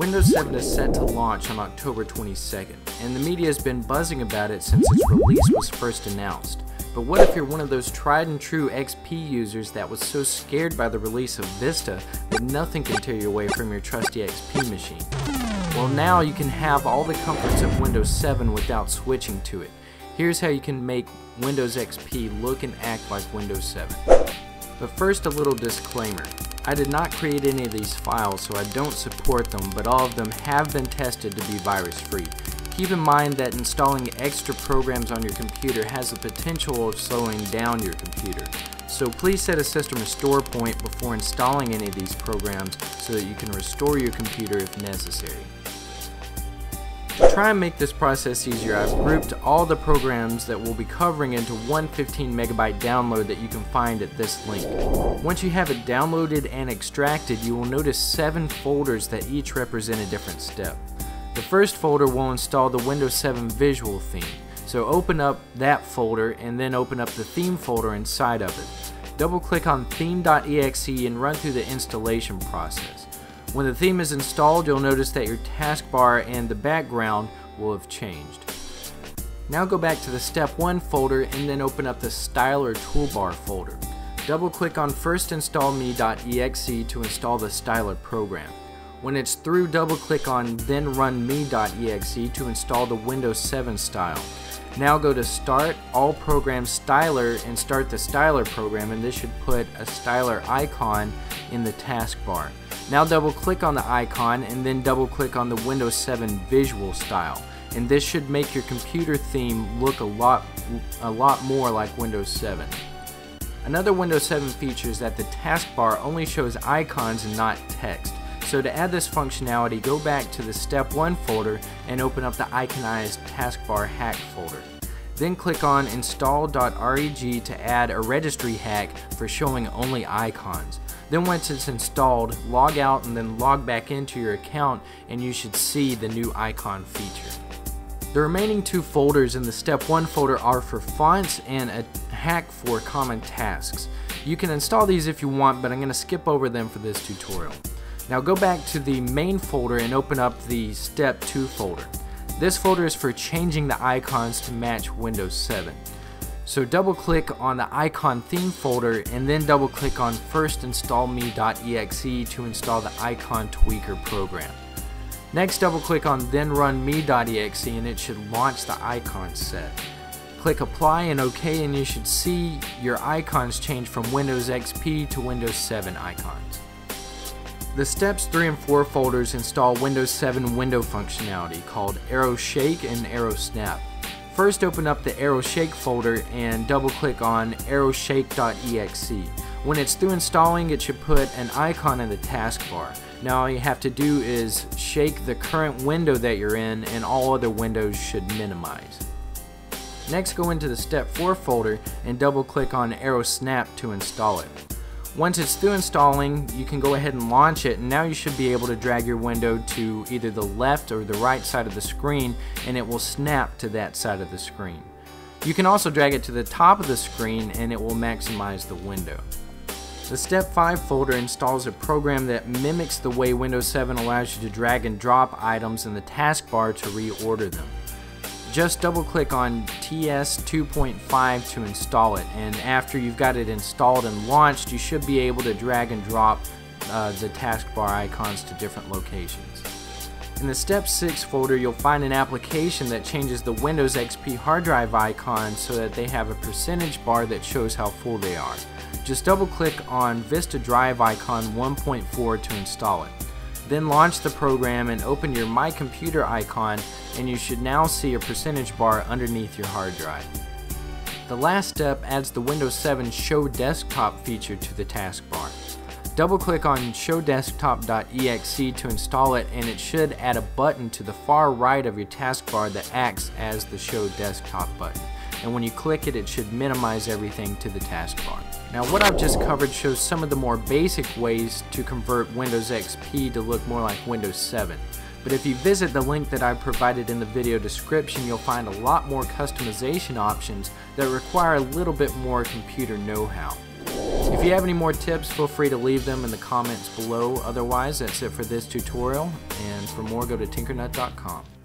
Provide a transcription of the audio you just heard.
Windows 7 is set to launch on October 22nd, and the media has been buzzing about it since its release was first announced. But what if you're one of those tried and true XP users that was so scared by the release of Vista that nothing can tear you away from your trusty XP machine? Well now you can have all the comforts of Windows 7 without switching to it. Here's how you can make Windows XP look and act like Windows 7. But first a little disclaimer. I did not create any of these files so I don't support them but all of them have been tested to be virus free. Keep in mind that installing extra programs on your computer has the potential of slowing down your computer. So please set a system restore point before installing any of these programs so that you can restore your computer if necessary. To try and make this process easier, I've grouped all the programs that we'll be covering into one 15 megabyte download that you can find at this link. Once you have it downloaded and extracted, you will notice seven folders that each represent a different step. The first folder will install the Windows 7 visual theme, so open up that folder and then open up the theme folder inside of it. Double click on theme.exe and run through the installation process. When the theme is installed, you'll notice that your taskbar and the background will have changed. Now go back to the Step 1 folder and then open up the Styler Toolbar folder. Double click on first install me.exe to install the Styler program. When it's through, double click on then run me.exe to install the Windows 7 style. Now go to Start, All Programs Styler and start the Styler program and this should put a Styler icon in the taskbar. Now double click on the icon and then double click on the Windows 7 visual style. And this should make your computer theme look a lot, a lot more like Windows 7. Another Windows 7 feature is that the taskbar only shows icons and not text. So to add this functionality, go back to the Step 1 folder and open up the iconized taskbar hack folder. Then click on install.reg to add a registry hack for showing only icons. Then once it's installed, log out and then log back into your account and you should see the new icon feature. The remaining two folders in the Step 1 folder are for fonts and a hack for common tasks. You can install these if you want, but I'm going to skip over them for this tutorial. Now go back to the main folder and open up the Step 2 folder. This folder is for changing the icons to match Windows 7. So double click on the icon theme folder and then double click on first install me.exe to install the icon tweaker program. Next double click on then run me.exe and it should launch the icon set. Click apply and OK and you should see your icons change from Windows XP to Windows 7 icons. The steps 3 and 4 folders install Windows 7 window functionality called Aero Shake and Aero Snap. First open up the Aero Shake folder and double click on aeroshake.exe. When it's through installing it should put an icon in the taskbar. Now all you have to do is shake the current window that you're in and all other windows should minimize. Next go into the step 4 folder and double click on Aero Snap to install it. Once it's through installing, you can go ahead and launch it and now you should be able to drag your window to either the left or the right side of the screen and it will snap to that side of the screen. You can also drag it to the top of the screen and it will maximize the window. The Step 5 folder installs a program that mimics the way Windows 7 allows you to drag and drop items in the taskbar to reorder them. Just double click on TS 2.5 to install it and after you've got it installed and launched you should be able to drag and drop uh, the taskbar icons to different locations. In the Step 6 folder you'll find an application that changes the Windows XP hard drive icon so that they have a percentage bar that shows how full they are. Just double click on Vista Drive icon 1.4 to install it. Then launch the program and open your My Computer icon and you should now see a percentage bar underneath your hard drive. The last step adds the Windows 7 Show Desktop feature to the taskbar. Double click on showdesktop.exe to install it and it should add a button to the far right of your taskbar that acts as the Show Desktop button. And when you click it, it should minimize everything to the taskbar. Now what I've just covered shows some of the more basic ways to convert Windows XP to look more like Windows 7. But if you visit the link that I provided in the video description, you'll find a lot more customization options that require a little bit more computer know-how. If you have any more tips, feel free to leave them in the comments below. Otherwise, that's it for this tutorial, and for more, go to tinkernut.com.